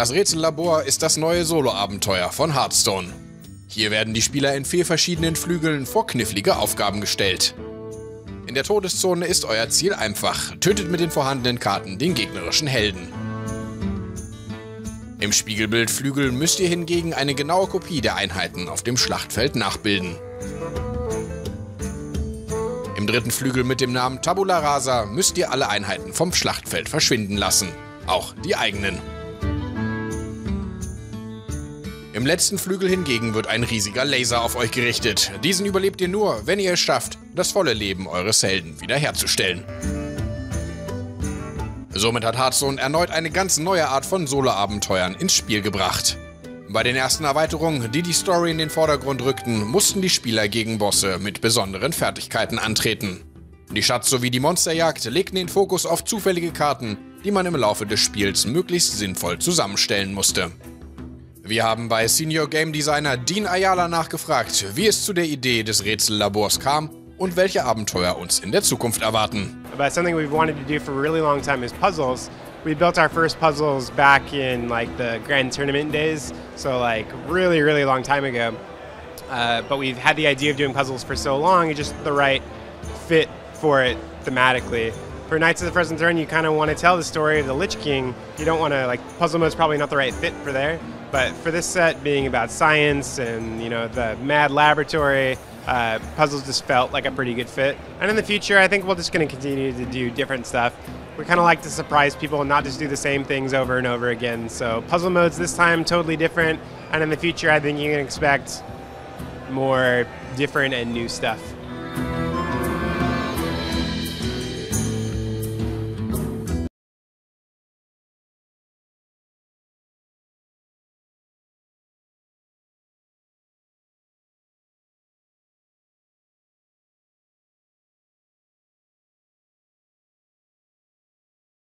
Das Rätsellabor ist das neue Solo-Abenteuer von Hearthstone. Hier werden die Spieler in vier verschiedenen Flügeln vor knifflige Aufgaben gestellt. In der Todeszone ist euer Ziel einfach. Tötet mit den vorhandenen Karten den gegnerischen Helden. Im Spiegelbildflügel müsst ihr hingegen eine genaue Kopie der Einheiten auf dem Schlachtfeld nachbilden. Im dritten Flügel mit dem Namen Tabula Rasa müsst ihr alle Einheiten vom Schlachtfeld verschwinden lassen. Auch die eigenen. Im letzten Flügel hingegen wird ein riesiger Laser auf euch gerichtet. Diesen überlebt ihr nur, wenn ihr es schafft, das volle Leben eures Helden wiederherzustellen. Somit hat Hearthstone erneut eine ganz neue Art von Solo-Abenteuern ins Spiel gebracht. Bei den ersten Erweiterungen, die die Story in den Vordergrund rückten, mussten die Spieler gegen Bosse mit besonderen Fertigkeiten antreten. Die Schatz- sowie die Monsterjagd legten den Fokus auf zufällige Karten, die man im Laufe des Spiels möglichst sinnvoll zusammenstellen musste. Wir haben bei Senior Game Designer Dean Ayala nachgefragt, wie es zu der Idee des Rätsellabors kam und welche Abenteuer uns in der Zukunft erwarten. But something we've wanted to do for a really long time is puzzles. We built our first puzzles back in like the grand tournament days, so like really, really long time ago. Uh, but we've had the idea of doing puzzles for so long, it's just the right fit for it thematically. For Knights of the Frozen Throne, you kind of want to tell the story of the Lich King. You don't want to like puzzle mode's probably not the right fit for there. But for this set being about science and you know the mad laboratory, uh, puzzles just felt like a pretty good fit. And in the future, I think we're just going to continue to do different stuff. We kind of like to surprise people and not just do the same things over and over again. So puzzle modes this time totally different, and in the future, I think you can expect more different and new stuff.